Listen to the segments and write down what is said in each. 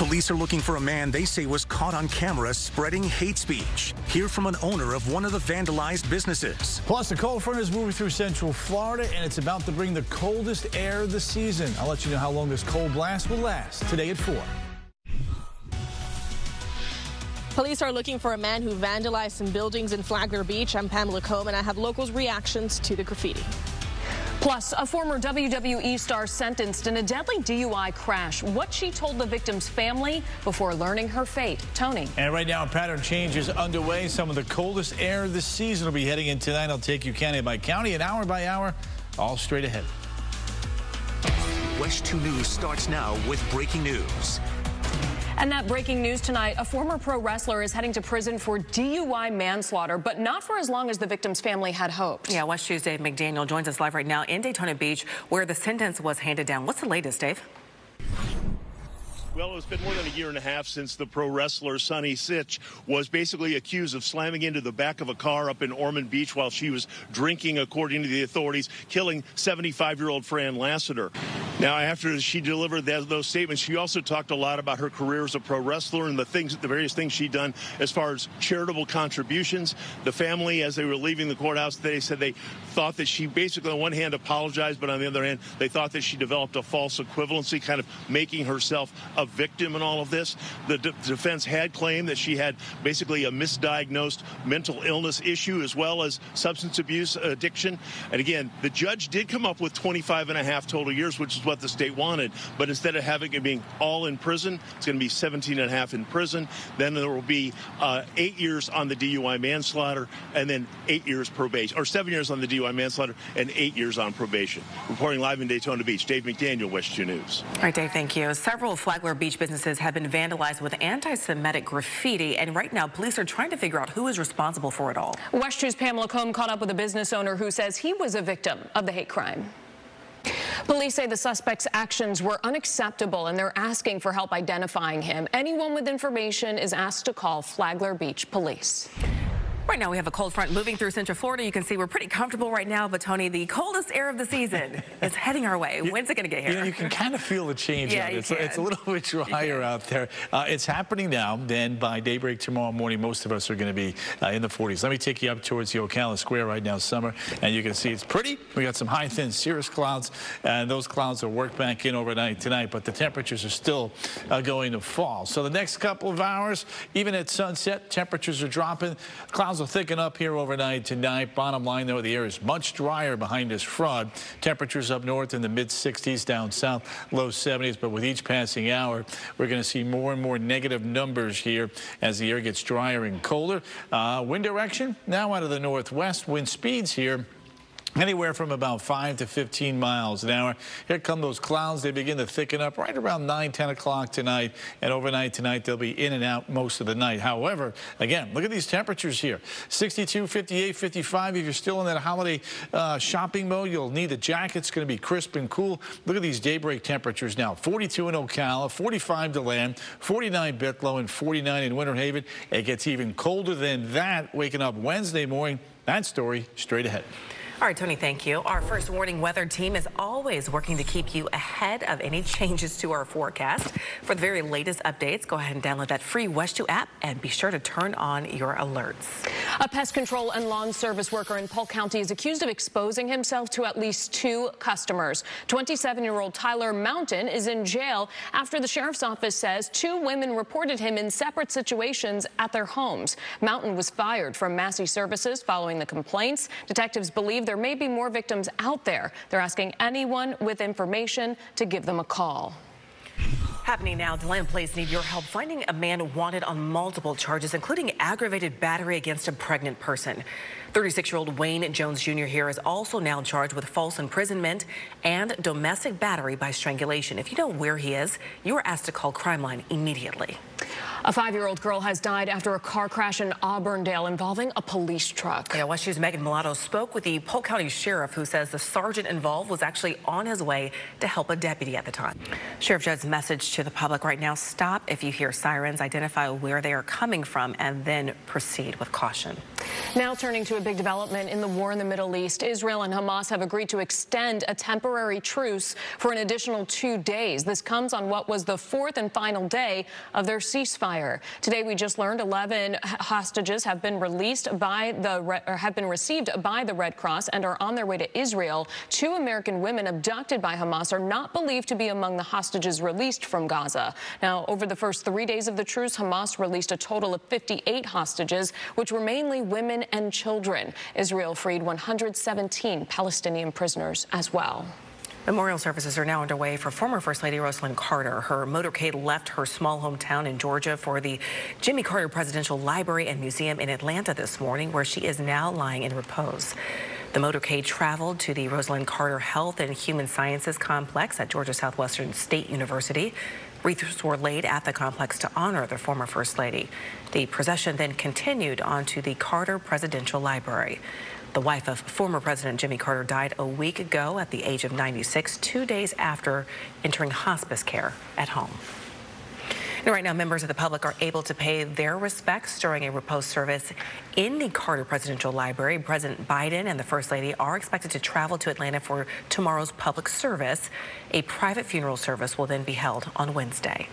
Police are looking for a man they say was caught on camera spreading hate speech. Hear from an owner of one of the vandalized businesses. Plus, the cold front is moving through central Florida, and it's about to bring the coldest air of the season. I'll let you know how long this cold blast will last today at 4. Police are looking for a man who vandalized some buildings in Flagler Beach. I'm Pamela Combe, and I have locals' reactions to the graffiti. Plus, a former WWE star sentenced in a deadly DUI crash. What she told the victim's family before learning her fate. Tony. And right now, a pattern change is underway. Some of the coldest air of the season will be heading in tonight. I'll take you county by county and hour by hour, all straight ahead. WESH 2 News starts now with breaking news. And that breaking news tonight, a former pro wrestler is heading to prison for DUI manslaughter, but not for as long as the victim's family had hoped. Yeah, WESH Tuesday McDaniel joins us live right now in Daytona Beach, where the sentence was handed down. What's the latest, Dave? Well, it's been more than a year and a half since the pro wrestler Sunny Sytch was basically accused of slamming into the back of a car up in Ormond Beach while she was drinking, according to the authorities, killing 75-year-old Fran Lasseter. Now, after she delivered that, those statements, she also talked a lot about her career as a pro wrestler and the things, the various things she'd done as far as charitable contributions. The family, as they were leaving the courthouse, they said they thought that she basically, on one hand, apologized, but on the other hand, they thought that she developed a false equivalency, kind of making herself a victim in all of this. The de defense had claimed that she had basically a misdiagnosed mental illness issue as well as substance abuse addiction. And again, the judge did come up with 25 and a half total years, which is what the state wanted. But instead of having it being all in prison, it's going to be 17 and a half in prison. Then there will be uh, eight years on the DUI manslaughter and then eight years probation, or seven years on the DUI manslaughter and eight years on probation. Reporting live in Daytona Beach, Dave McDaniel, WESH 2 News. All right, Dave, thank you. Several Flagler Beach businesses have been vandalized with anti-Semitic graffiti, and right now police are trying to figure out who is responsible for it all. WESH 2's Pamela Combe caught up with a business owner who says he was a victim of the hate crime. Police say the suspect's actions were unacceptable and they're asking for help identifying him. Anyone with information is asked to call Flagler Beach Police. Right now we have a cold front moving through Central Florida. You can see we're pretty comfortable right now, but Tony, the coldest air of the season is heading our way. When's it going to get here? You know, you can kind of feel the change. Yeah, it. It's, it's a little bit drier out there. Uh, it's happening now. Then by daybreak tomorrow morning, most of us are going to be uh, in the 40s. Let me take you up towards the Ocala Square right now, summer, and you can see it's pretty. We got some high, thin cirrus clouds, and those clouds will work back in overnight tonight, but the temperatures are still uh, going to fall. So the next couple of hours, even at sunset, temperatures are dropping. Clouds will thicken up here overnight tonight. Bottom line, though, the air is much drier behind this front. Temperatures up north in the mid 60s, down south, low 70s. But with each passing hour, we're going to see more and more negative numbers here as the air gets drier and colder. Uh, wind direction now out of the northwest. Wind speeds here. Anywhere from about 5 to 15 miles an hour. Here come those clouds. They begin to thicken up right around 9, 10 o'clock tonight. And overnight tonight, they'll be in and out most of the night. However, again, look at these temperatures here. 62, 58, 55. If you're still in that holiday uh, shopping mode, you'll need a jacket. It's going to be crisp and cool. Look at these daybreak temperatures now. 42 in Ocala, 45 DeLand, 49 Bithlo, and 49 in Winter Haven. It gets even colder than that waking up Wednesday morning. That story straight ahead. All right, Tony, thank you. Our first warning weather team is always working to keep you ahead of any changes to our forecast. For the very latest updates, go ahead and download that free WESH 2 app and be sure to turn on your alerts. A pest control and lawn service worker in Polk County is accused of exposing himself to at least two customers. 27-year-old Tyler Mountain is in jail after the sheriff's office says two women reported him in separate situations at their homes. Mountain was fired from Massey Services following the complaints. Detectives believe there may be more victims out there. They're asking anyone with information to give them a call. Happening now, DeLand police need your help finding a man wanted on multiple charges, including aggravated battery against a pregnant person. 36-year-old Wayne Jones Jr. here is also now charged with false imprisonment and domestic battery by strangulation. If you know where he is, you are asked to call Crime Line immediately. A five-year-old girl has died after a car crash in Auburndale involving a police truck. Yeah, WESH News' Megan Mulatto spoke with the Polk County Sheriff, who says the sergeant involved was actually on his way to help a deputy at the time. Sheriff Judd's message to the public right now, stop if you hear sirens, identify where they are coming from, and then proceed with caution. Now turning to a big development in the war in the Middle East, Israel and Hamas have agreed to extend a temporary truce for an additional two days. This comes on what was the fourth and final day of their ceasefire. Today we just learned 11 hostages have been released by the have been received by the Red Cross and are on their way to Israel. Two American women abducted by Hamas are not believed to be among the hostages released from Gaza. Now, over the first three days of the truce, Hamas released a total of 58 hostages, which were mainly women and children. Israel freed 117 Palestinian prisoners as well. Memorial services are now underway for former First Lady Rosalynn Carter. Her motorcade left her small hometown in Georgia for the Jimmy Carter Presidential Library and Museum in Atlanta this morning, where she is now lying in repose. The motorcade traveled to the Rosalynn Carter Health and Human Sciences Complex at Georgia Southwestern State University. Wreaths were laid at the complex to honor the former First Lady. The procession then continued on to the Carter Presidential Library. The wife of former President Jimmy Carter died a week ago at the age of 96, two days after entering hospice care at home. And right now, members of the public are able to pay their respects during a repose service in the Carter Presidential Library. President Biden and the First Lady are expected to travel to Atlanta for tomorrow's public service. A private funeral service will then be held on Wednesday.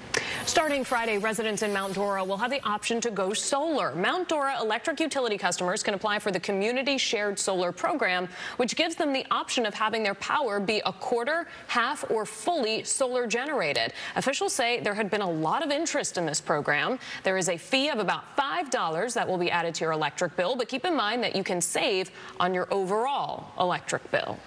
Starting Friday, residents in Mount Dora will have the option to go solar. Mount Dora electric utility customers can apply for the Community Shared Solar Program, which gives them the option of having their power be a quarter, half, or fully solar generated. Officials say there had been a lot of interest in this program. There is a fee of about $5 that will be added to your electric bill, but keep in mind that you can save on your overall electric bill.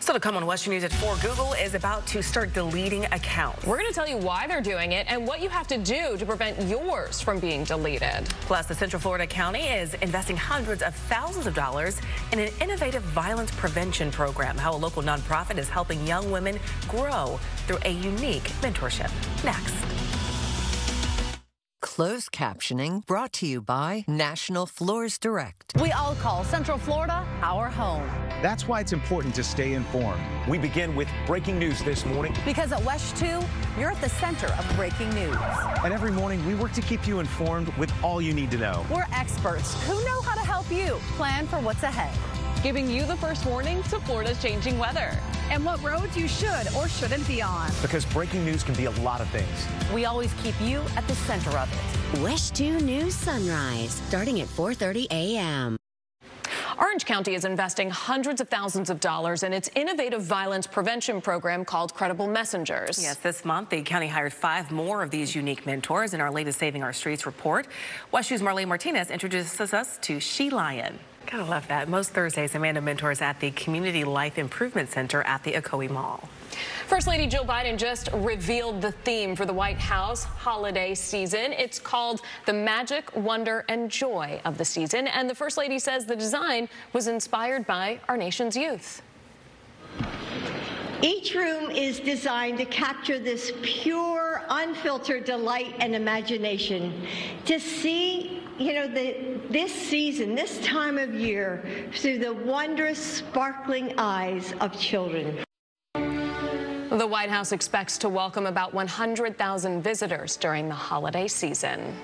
Still to come on Western News at 4, Google is about to start deleting accounts. We're going to tell you why they're doing it and what you have to do to prevent yours from being deleted. Plus, the Central Florida County is investing hundreds of thousands of dollars in an innovative violence prevention program. How a local nonprofit is helping young women grow through a unique mentorship. Next. Closed captioning brought to you by National Floors Direct. We all call Central Florida our home. That's why it's important to stay informed. We begin with breaking news this morning. Because at WESH 2, you're at the center of breaking news. And every morning, we work to keep you informed with all you need to know. We're experts who know how to help you plan for what's ahead giving you the first warning to Florida's changing weather. And what roads you should or shouldn't be on. Because breaking news can be a lot of things. We always keep you at the center of it. WESH 2 News Sunrise, starting at 4.30 a.m. Orange County is investing hundreds of thousands of dollars in its innovative violence prevention program called Credible Messengers. Yes, this month the county hired five more of these unique mentors in our latest Saving Our Streets report. WESH News Marlene Martinez introduces us to She Lion. Gotta love that. Most Thursdays, Amanda mentors at the Community Life Improvement Center at the Ocoee Mall. First Lady Jill Biden just revealed the theme for the White House holiday season. It's called The Magic, Wonder, and Joy of the Season. And the First Lady says the design was inspired by our nation's youth. Each room is designed to capture this pure, unfiltered delight and imagination. To see, you know, the, this season, this time of year, through the wondrous, sparkling eyes of children. The White House expects to welcome about 100,000 visitors during the holiday season.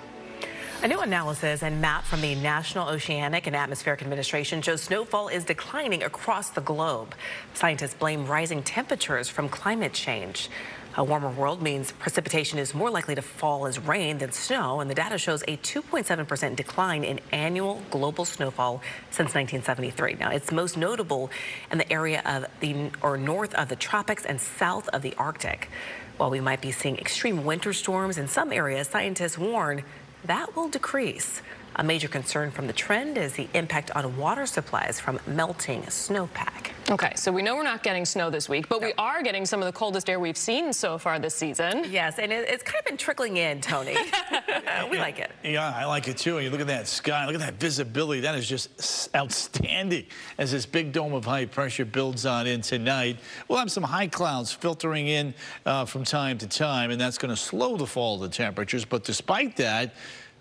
A new analysis and map from the National Oceanic and Atmospheric Administration shows snowfall is declining across the globe. Scientists blame rising temperatures from climate change. A warmer world means precipitation is more likely to fall as rain than snow, and the data shows a 2.7% decline in annual global snowfall since 1973. Now, it's most notable in the area of the or north of the tropics and south of the Arctic. While we might be seeing extreme winter storms in some areas, scientists warn that will decrease. A major concern from the trend is the impact on water supplies from melting snowpack. Okay, so we know we're not getting snow this week, but no. we are getting some of the coldest air we've seen so far this season. Yes, and it, it's kind of been trickling in, Tony. we like it. Yeah, I like it too. You look at that sky, look at that visibility. That is just outstanding as this big dome of high pressure builds on in tonight. We'll have some high clouds filtering in uh, from time to time, and that's going to slow the fall of the temperatures. But despite that,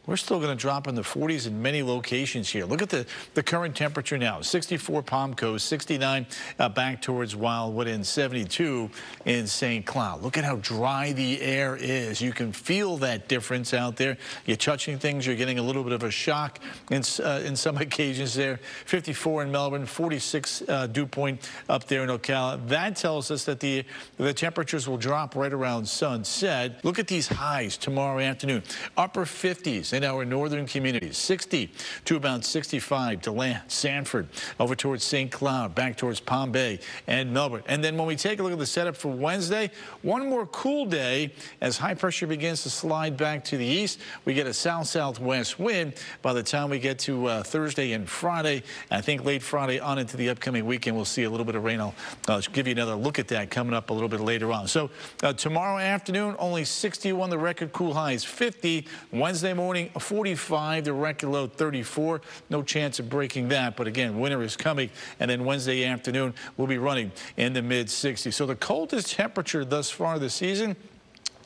we're still going to drop in the 40s in many locations here. Look at the, the current temperature now. 64 Palm Coast, 69 uh, back towards Wildwood, and 72 in St. Cloud. Look at how dry the air is. You can feel that difference out there. You're touching things. You're getting a little bit of a shock in, uh, in some occasions there. 54 in Melbourne, 46 uh, dew point up there in Ocala. That tells us that the, the temperatures will drop right around sunset. Look at these highs tomorrow afternoon. Upper 50s in our northern communities. 60 to about 65 DeLand Sanford over towards St. Cloud, back towards Palm Bay and Melbourne. And then when we take a look at the setup for Wednesday, one more cool day as high pressure begins to slide back to the east. We get a south-southwest wind by the time we get to uh, Thursday and Friday. I think late Friday on into the upcoming weekend, we'll see a little bit of rain. I'll, I'll give you another look at that coming up a little bit later on. So uh, tomorrow afternoon, only 61. The record cool high is 50. Wednesday morning, 45. The record low 34. No chance of breaking that. But again, winter is coming. And then Wednesday afternoon, we'll be running in the mid 60s. So the coldest temperature thus far this season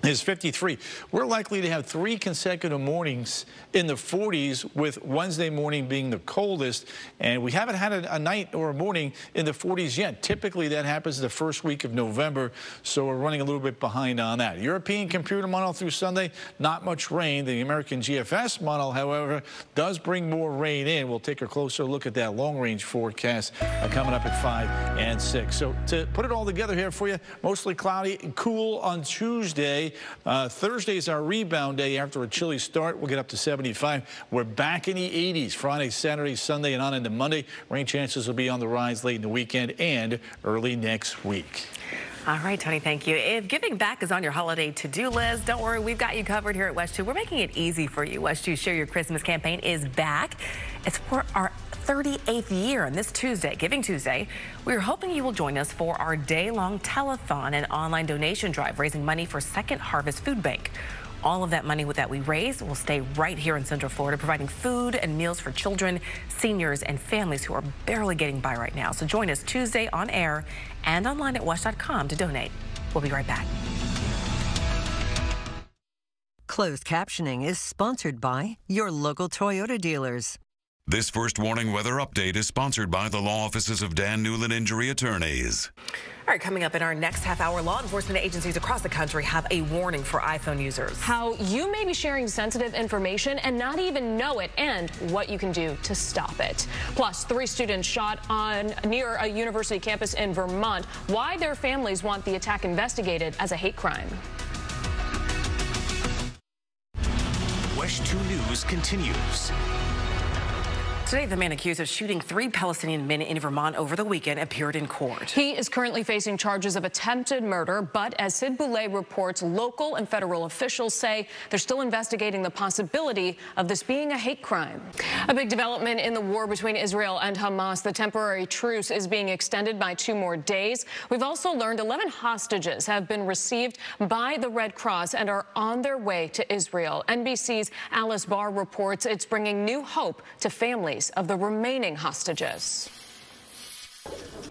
is 53. We're likely to have three consecutive mornings in the 40s with Wednesday morning being the coldest. And we haven't had a, a, night or a morning in the 40s yet. Typically that happens the first week of November. So we're running a little bit behind on that. European computer model through Sunday, not much rain. The American GFS model, however, does bring more rain in. We'll take a closer look at that long range forecast uh, coming up at 5 and 6. So to put it all together here for you, mostly cloudy and cool on Tuesday. Uh, Thursday is our rebound day after a chilly start. We'll get up to 75. We're back in the 80s Friday, Saturday, Sunday, and on into Monday. Rain chances will be on the rise late in the weekend and early next week. All right, Tony, thank you. If giving back is on your holiday to-do list, don't worry, we've got you covered here at WESH 2. We're making it easy for you. WESH 2 Share Your Christmas campaign is back. It's for our 38th year. And this Tuesday, Giving Tuesday, we're hoping you will join us for our day-long telethon and online donation drive, raising money for Second Harvest Food Bank. All of that money that we raise will stay right here in Central Florida, providing food and meals for children, seniors, and families who are barely getting by right now. So join us Tuesday on air and online at WESH.com to donate. We'll be right back. Closed captioning is sponsored by your local Toyota dealers. This first warning weather update is sponsored by the law offices of Dan Newlin Injury Attorneys. All right, coming up in our next half hour, law enforcement agencies across the country have a warning for iPhone users. How you may be sharing sensitive information and not even know it, and what you can do to stop it. Plus, three students shot on near a university campus in Vermont. Why their families want the attack investigated as a hate crime. WESH 2 News continues. Today, the man accused of shooting three Palestinian men in Vermont over the weekend appeared in court. He is currently facing charges of attempted murder, but as Sid Boulay reports, local and federal officials say they're still investigating the possibility of this being a hate crime. A big development in the war between Israel and Hamas. The temporary truce is being extended by two more days. We've also learned 11 hostages have been received by the Red Cross and are on their way to Israel. NBC's Alice Barr reports it's bringing new hope to families of the remaining hostages.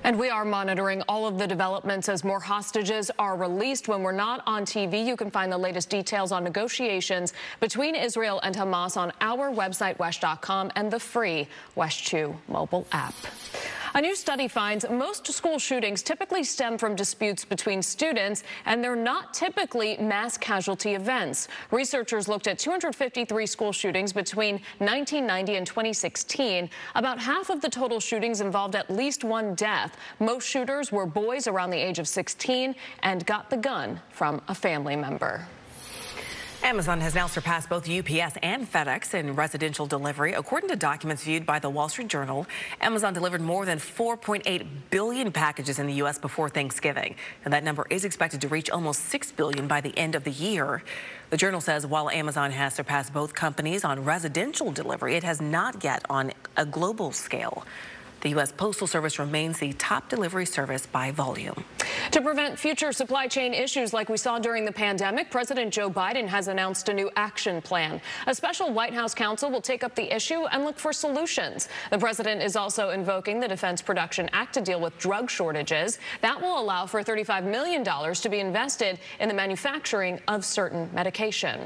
And we are monitoring all of the developments as more hostages are released. When we're not on TV, you can find the latest details on negotiations between Israel and Hamas on our website, WESH.com, and the free WESH 2 mobile app. A new study finds most school shootings typically stem from disputes between students, and they're not typically mass casualty events. Researchers looked at 253 school shootings between 1990 and 2016. About half of the total shootings involved at least one death. Most shooters were boys around the age of 16 and got the gun from a family member. Amazon has now surpassed both UPS and FedEx in residential delivery. According to documents viewed by the Wall Street Journal, Amazon delivered more than 4.8 billion packages in the U.S. before Thanksgiving. And that number is expected to reach almost 6 billion by the end of the year. The Journal says while Amazon has surpassed both companies on residential delivery, it has not yet on a global scale. The U.S. Postal Service remains the top delivery service by volume. To prevent future supply chain issues like we saw during the pandemic, President Joe Biden has announced a new action plan. A special White House council will take up the issue and look for solutions. The president is also invoking the Defense Production Act to deal with drug shortages. That will allow for $35 million to be invested in the manufacturing of certain medication.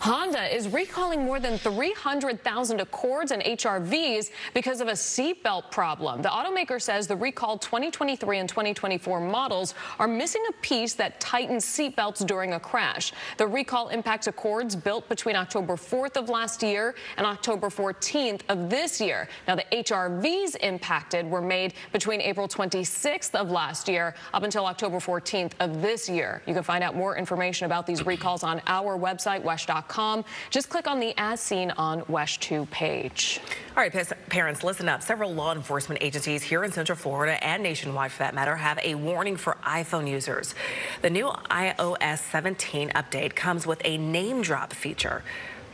Honda is recalling more than 300,000 Accords and HRVs because of a seatbelt problem. The automaker says the recalled 2023 and 2024 models are missing a piece that tightens seatbelts during a crash. The recall impacts Accords built between October 4th of last year and October 14th of this year. Now, the HRVs impacted were made between April 26th of last year up until October 14th of this year. You can find out more information about these recalls on our website, WESH.com. Just click on the As Seen on WESH 2 page. All right, parents, listen up. Several law enforcement agencies here in Central Florida and nationwide, for that matter, have a warning for iPhone users. The new iOS 17 update comes with a name drop feature.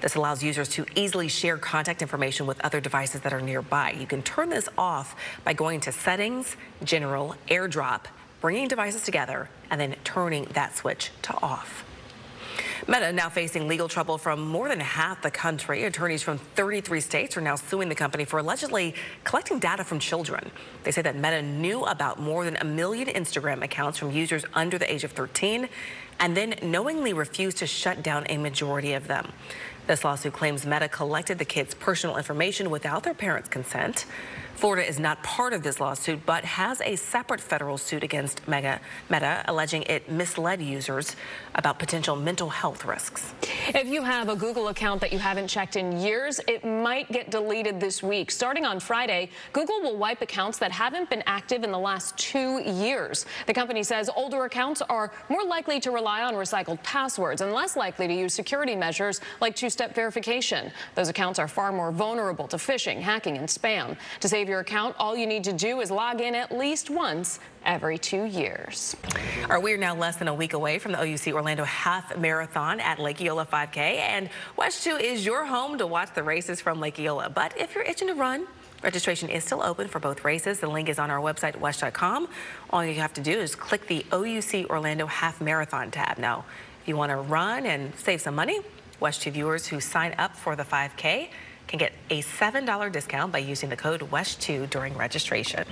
This allows users to easily share contact information with other devices that are nearby. You can turn this off by going to Settings, General, AirDrop, bringing devices together, and then turning that switch to off. Meta now facing legal trouble from more than half the country. Attorneys from 33 states are now suing the company for allegedly collecting data from children. They say that Meta knew about more than a million Instagram accounts from users under the age of 13 and then knowingly refused to shut down a majority of them. This lawsuit claims Meta collected the kids' personal information without their parents' consent. Florida is not part of this lawsuit, but has a separate federal suit against Mega, Meta, alleging it misled users about potential mental health risks. If you have a Google account that you haven't checked in years, it might get deleted this week. Starting on Friday, Google will wipe accounts that haven't been active in the last two years. The company says older accounts are more likely to rely on recycled passwords and less likely to use security measures like two-step verification. Those accounts are far more vulnerable to phishing, hacking, and spam. To save your account, all you need to do is log in at least once every two years. All right, we are now less than a week away from the OUC Orlando Half Marathon at Lake Eola 5K, and WESH 2 is your home to watch the races from Lake Eola. But if you're itching to run, Registration is still open for both races. The link is on our website, WESH.com. All you have to do is click the OUC Orlando Half Marathon tab. Now, if you want to run and save some money, WESH 2 viewers who sign up for the 5K can get a $7 discount by using the code WESH2 during registration.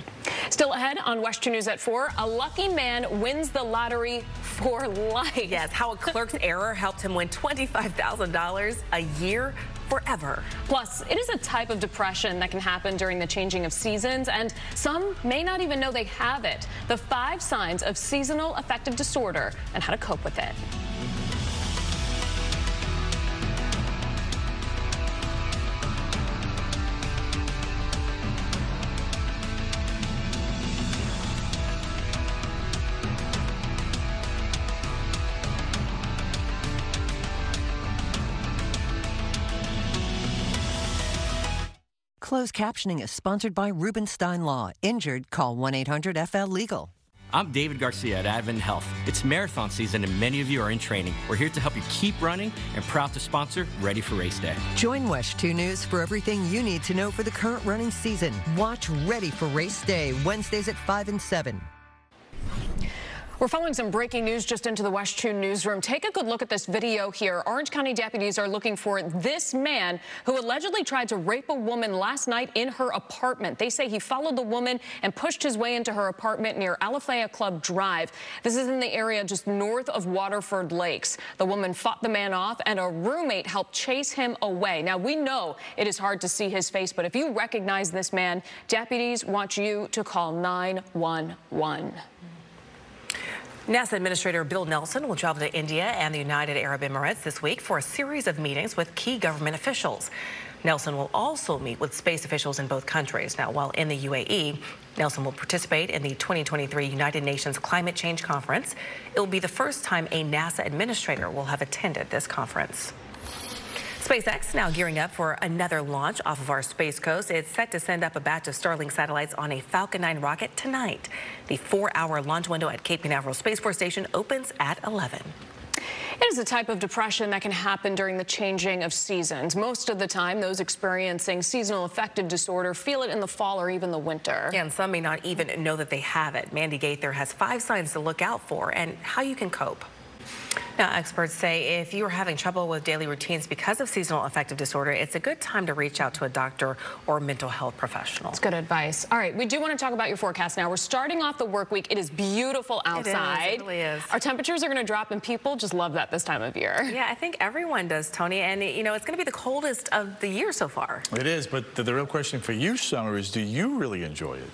Still ahead on WESH 2 News at 4, a lucky man wins the lottery for life. Yes, how a clerk's error helped him win $25,000 a year forever. Plus, it is a type of depression that can happen during the changing of seasons, and some may not even know they have it. The five signs of seasonal affective disorder and how to cope with it. Closed captioning is sponsored by Rubenstein Law. Injured, call 1 800 FL Legal. I'm David Garcia at Advent Health. It's marathon season and many of you are in training. We're here to help you keep running and proud to sponsor Ready for Race Day. Join WESH 2 News for everything you need to know for the current running season. Watch Ready for Race Day, Wednesdays at 5 and 7. We're following some breaking news just into the WESH 2 newsroom. Take a good look at this video here. Orange County deputies are looking for this man who allegedly tried to rape a woman last night in her apartment. They say he followed the woman and pushed his way into her apartment near Alafaya Club Drive. This is in the area just north of Waterford Lakes. The woman fought the man off and a roommate helped chase him away. Now, we know it is hard to see his face, but if you recognize this man, deputies want you to call 911. NASA Administrator Bill Nelson will travel to India and the United Arab Emirates this week for a series of meetings with key government officials. Nelson will also meet with space officials in both countries. Now, while in the UAE, Nelson will participate in the 2023 United Nations Climate Change Conference. It will be the first time a NASA administrator will have attended this conference. SpaceX now gearing up for another launch off of our Space Coast. It's set to send up a batch of Starlink satellites on a Falcon 9 rocket tonight. The four-hour launch window at Cape Canaveral Space Force Station opens at 11. It is a type of depression that can happen during the changing of seasons. Most of the time, those experiencing seasonal affective disorder feel it in the fall or even the winter. Yeah, and some may not even know that they have it. Mandy Gaither has five signs to look out for and how you can cope. Now, experts say if you are having trouble with daily routines because of seasonal affective disorder, it's a good time to reach out to a doctor or mental health professional. That's good advice. All right, we do want to talk about your forecast now. We're starting off the work week. It is beautiful outside. It, is, it really is. Our temperatures are going to drop, and people just love that this time of year. Yeah, I think everyone does, Tony. And, you know, it's going to be the coldest of the year so far. It is, but the, the real question for you, Summer, is do you really enjoy it?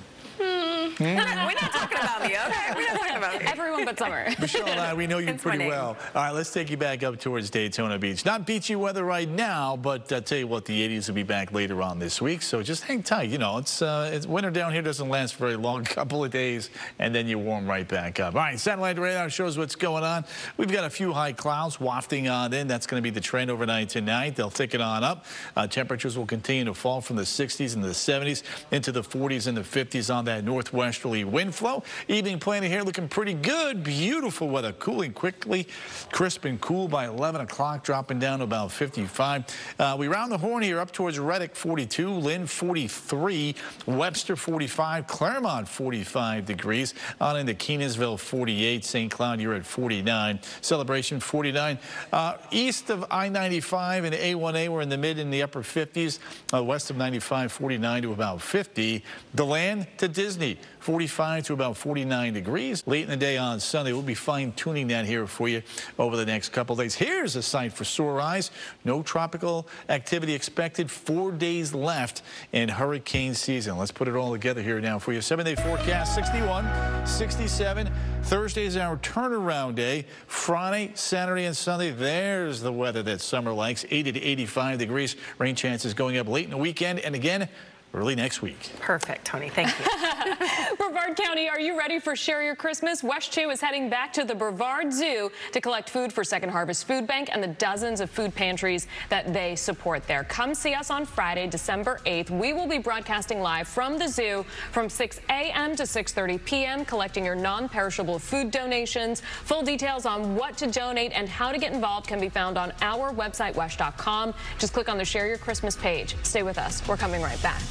We're not talking about me, okay? We're not talking about me. Everyone but Summer. Michelle and I, we know you pretty well. All right, let's take you back up towards Daytona Beach. Not beachy weather right now, but I uh, tell you what, the 80s will be back later on this week, so just hang tight. You know, it's, uh, it's winter down here doesn't last very long, a couple of days, and then you warm right back up. All right, satellite radar shows what's going on. We've got a few high clouds wafting on in. That's going to be the trend overnight tonight. They'll thicken on up. Uh, temperatures will continue to fall from the 60s and the 70s into the 40s and the 50s on that northwesterly wind flow. Evening planning here looking pretty good. Beautiful weather. Cooling quickly. Crisp and cool by 11 o'clock, dropping down to about 55. Uh, we round the horn here up towards Reddick 42, Lynn 43, Webster 45, Clermont 45 degrees. On into Kenansville 48, St. Cloud you're at 49, Celebration 49. Uh, east of I-95 and A1A we're in the mid and the upper 50s. Uh, west of 95 49 to about 50. DeLand to Disney 45 to about 49 degrees. Late in the day on Sunday, we'll be fine tuning that here for you over the next couple days. Here's a sight for sore eyes. No tropical activity expected. Four days left in hurricane season. Let's put it all together here now for you. Seven day forecast 61, 67. Thursday is our turnaround day. Friday, Saturday, and Sunday, there's the weather that summer likes 80 to 85 degrees. Rain chances going up late in the weekend. And again, early next week. Perfect, Tony. Thank you. Brevard County, are you ready for Share Your Christmas? WESH 2 is heading back to the Brevard Zoo to collect food for Second Harvest Food Bank and the dozens of food pantries that they support there. Come see us on Friday, December 8th. We will be broadcasting live from the zoo from 6 a.m. to 6.30 p.m., collecting your non-perishable food donations. Full details on what to donate and how to get involved can be found on our website, WESH.com. Just click on the Share Your Christmas page. Stay with us. We're coming right back.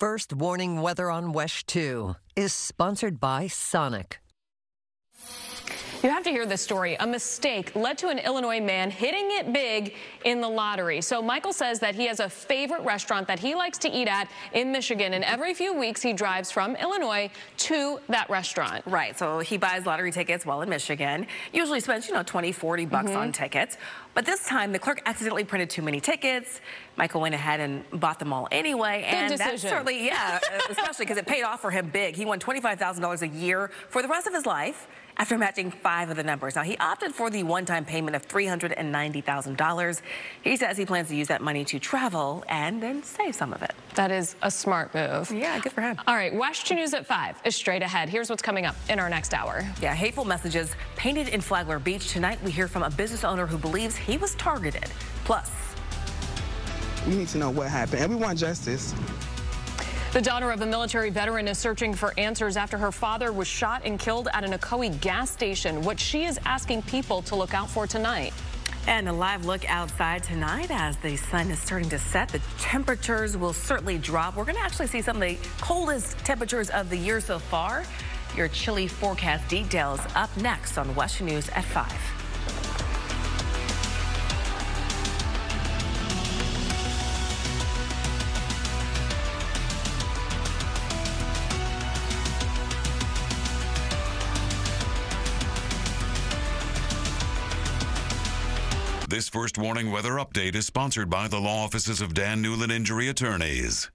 First Warning Weather on WESH 2 is sponsored by Sonic. You have to hear this story. A mistake led to an Illinois man hitting it big in the lottery. So Michael says that he has a favorite restaurant that he likes to eat at in Michigan, and every few weeks he drives from Illinois to that restaurant. Right. So he buys lottery tickets while in Michigan. Usually spends, you know, 20, 40 bucks mm -hmm. on tickets. But this time the clerk accidentally printed too many tickets. Michael went ahead and bought them all anyway. Good and decision. that's certainly, yeah, especially because it paid off for him big. He won $25,000 a year for the rest of his life after matching five of the numbers. Now, he opted for the one-time payment of $390,000. He says he plans to use that money to travel and then save some of it. That is a smart move. Yeah, good for him. All right, WESH 2 News at 5 is straight ahead. Here's what's coming up in our next hour. Yeah, hateful messages painted in Flagler Beach. Tonight, we hear from a business owner who believes he was targeted. Plus, we need to know what happened, and we want justice. The daughter of a military veteran is searching for answers after her father was shot and killed at an Ocoee gas station. What she is asking people to look out for tonight. And a live look outside tonight as the sun is starting to set. The temperatures will certainly drop. We're going to actually see some of the coldest temperatures of the year so far. Your chilly forecast details up next on WESH News at 5. This first warning weather update is sponsored by the law offices of Dan Newlin Injury Attorneys.